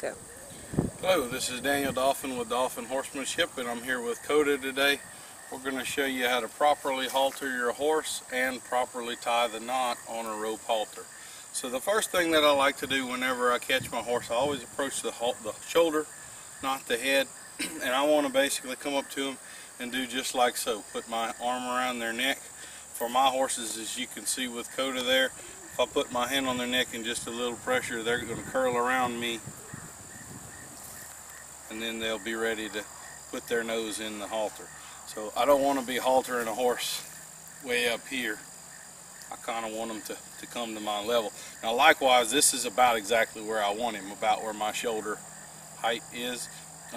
Go. Hello, this is Daniel Dauphin with Dauphin Horsemanship and I'm here with Coda today. We're going to show you how to properly halter your horse and properly tie the knot on a rope halter. So the first thing that I like to do whenever I catch my horse, I always approach the, the shoulder, not the head, and I want to basically come up to them and do just like so. Put my arm around their neck. For my horses, as you can see with Coda there, if I put my hand on their neck and just a little pressure, they're going to curl around me and then they'll be ready to put their nose in the halter. So I don't want to be haltering a horse way up here. I kind of want them to, to come to my level. Now likewise, this is about exactly where I want him, about where my shoulder height is.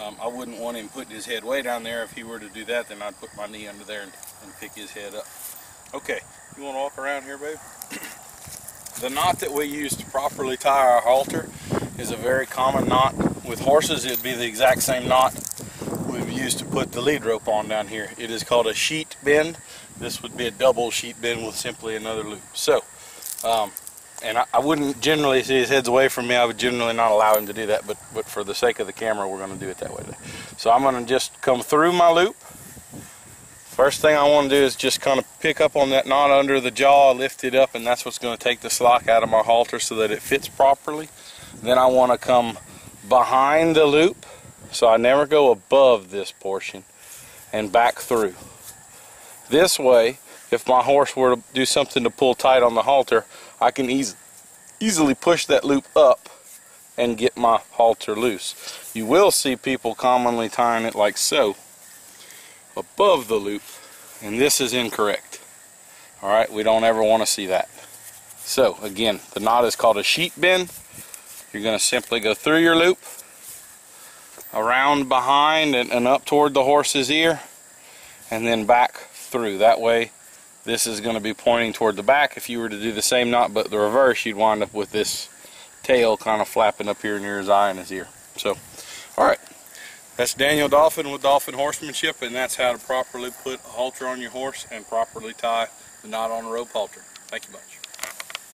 Um, I wouldn't want him putting his head way down there. If he were to do that, then I'd put my knee under there and, and pick his head up. Okay, you want to walk around here, babe? the knot that we use to properly tie our halter is a very common knot. With horses, it'd be the exact same knot we've used to put the lead rope on down here. It is called a sheet bend. This would be a double sheet bend with simply another loop. So, um, and I, I, wouldn't generally see his head's away from me. I would generally not allow him to do that, but, but for the sake of the camera, we're going to do it that way. Today. So I'm going to just come through my loop. First thing I want to do is just kind of pick up on that knot under the jaw, lift it up, and that's what's going to take the slack out of my halter so that it fits properly. Then I want to come behind the loop, so I never go above this portion, and back through. This way, if my horse were to do something to pull tight on the halter, I can eas easily push that loop up and get my halter loose. You will see people commonly tying it like so, above the loop, and this is incorrect. Alright, we don't ever want to see that. So, again, the knot is called a sheet bend. You're going to simply go through your loop, around behind and, and up toward the horse's ear, and then back through. That way, this is going to be pointing toward the back. If you were to do the same knot but the reverse, you'd wind up with this tail kind of flapping up here near his eye and his ear. So, alright. That's Daniel Dauphin with Dauphin Horsemanship, and that's how to properly put a halter on your horse and properly tie the knot on a rope halter. Thank you much.